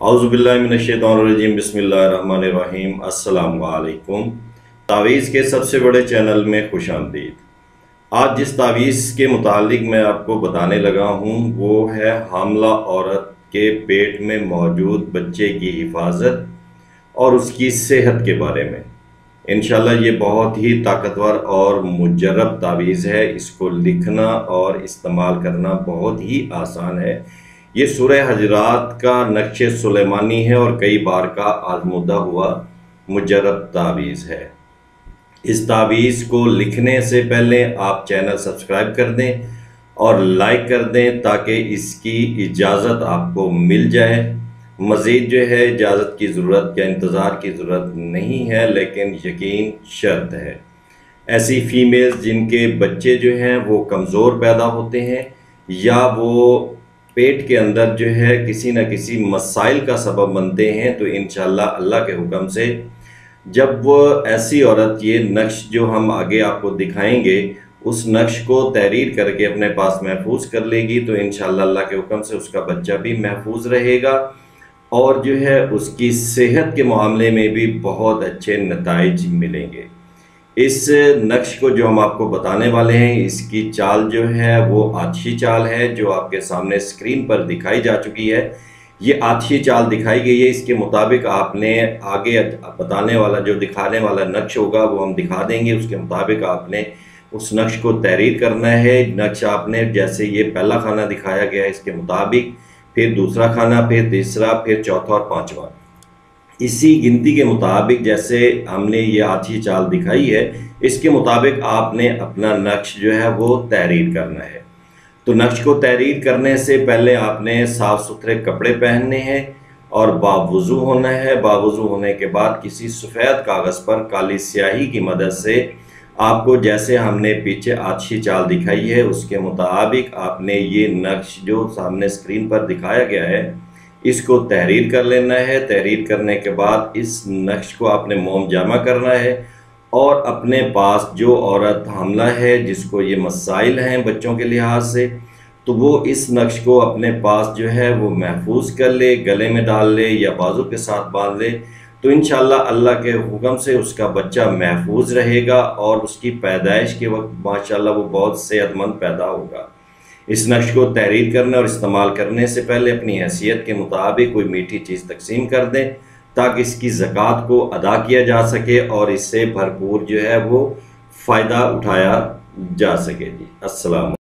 अज़बिल्लिनशैतरजीम बसमीम अल्लाम तावीज़ के सबसे बड़े चैनल में खुश आमदीद। आज जिस तावीज़ के मुतालिक मैं आपको बताने लगा हूँ, वो है हामला औरत के पेट में मौजूद बच्चे की हिफाजत और उसकी सेहत के बारे में। इन ये बहुत ही ताकतवर और मुजरब तावीज़ है। इसको लिखना और इस्तेमाल करना बहुत ही आसान है। ये सूरह हजरात का नक्श सुलेमानी है और कई बार का आजमुदा हुआ मुजरब तावीज़ है। इस तावीज़ को लिखने से पहले आप चैनल सब्सक्राइब कर दें और लाइक कर दें ताकि इसकी इजाज़त आपको मिल जाए। मज़ीद जो है, इजाज़त की ज़रूरत या इंतज़ार की ज़रूरत नहीं है, लेकिन यकीन शर्त है। ऐसी फ़ीमेल्स जिनके बच्चे जो हैं, वो कमज़ोर पैदा होते हैं या वो पेट के अंदर जो है किसी न किसी मसाइल का सबब बनते हैं तो इन अल्लाह के हुक्म से जब वो ऐसी औरत, ये नक्श जो हम आगे आपको दिखाएँगे, उस नक्श को तहरीर करके अपने पास महफूज कर लेगी तो इन अल्लाह के हुक्म से उसका बच्चा भी महफूज रहेगा और जो है उसकी सेहत के मामले में भी बहुत अच्छे नतज मिलेंगे। इस नक्श को जो हम आपको बताने वाले हैं, इसकी चाल जो है, वो आछी चाल है, जो आपके सामने स्क्रीन पर दिखाई जा चुकी है। ये आछी चाल दिखाई गई है, इसके मुताबिक आपने आगे बताने वाला, जो दिखाने वाला नक्श होगा, वो हम दिखा देंगे। उसके मुताबिक आपने उस नक्श को तहरीर करना है। नक्श आपने जैसे ये पहला खाना दिखाया गया है, इसके मुताबिक फिर दूसरा खाना, फिर तीसरा, फिर चौथा और पाँचवा। इसी गिनती के मुताबिक जैसे हमने ये आछी चाल दिखाई है, इसके मुताबिक आपने अपना नक्श जो है वो तहरीर करना है। तो नक्श को तहरीर करने से पहले आपने साफ़ सुथरे कपड़े पहनने हैं और बावजू होना है। बावजू होने के बाद किसी सफ़ेद कागज़ पर काली स्याही की मदद से आपको जैसे हमने पीछे अच्छी चाल दिखाई है, उसके मुताबिक आपने ये नक्श जो सामने स्क्रीन पर दिखाया गया है इसको तहरीर कर लेना है। तहरीर करने के बाद इस नक्श को आपने मोम जामा करना है और अपने पास जो औरत हमला है, जिसको ये मसाइल हैं बच्चों के लिहाज से तो वो इस नक्श को अपने पास जो है वो महफूज कर ले, गले में डाल ले या बाजू के साथ बाँध ले। तो इन अल्लाह के हुक्म से उसका बच्चा महफूज रहेगा और उसकी पैदाइश के वक्त माशाल्लाह वो बहुत सेहतमंद पैदा होगा। इस नक्श को तहरीर करने और इस्तेमाल करने से पहले अपनी हैसियत के मुताबिक कोई मीठी चीज़ तकसीम कर दें, ताकि इसकी ज़क़़त को अदा किया जा सके और इससे भरपूर जो है वो फ़ायदा उठाया जा सके। जी, अस्सलाम